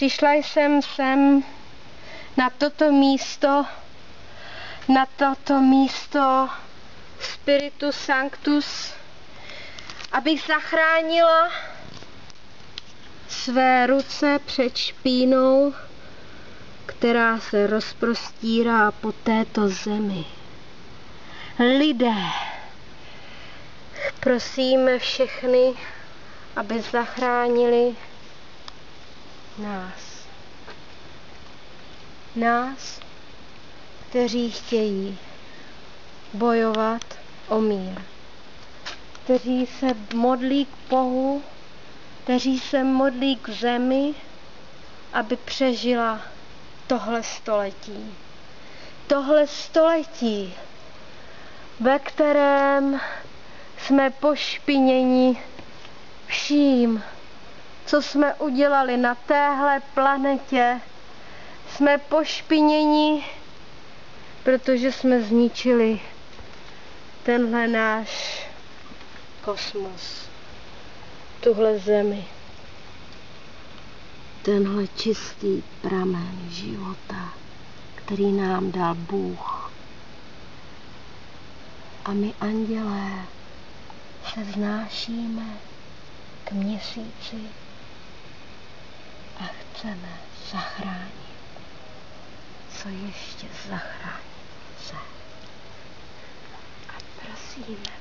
přišla jsem sem na toto místo, na toto místo Spiritus Sanctus, abych zachránila své ruce před špínou, která se rozprostírá po této zemi. Lidé, prosíme všechny, aby zachránili nás. Nás, kteří chtějí bojovat o mír, kteří se modlí k Bohu, kteří se modlí k zemi, aby přežila tohle století. Tohle století, ve kterém jsme pošpiněni vším, co jsme udělali na téhle planetě. Jsme pošpiněni, protože jsme zničili tenhle náš kosmos, tuhle zemi, tenhle čistý pramen života, který nám dal Bůh. A my andělé se vznášíme k měsíci chceme zachránit, co ještě zachránit se. A prosíme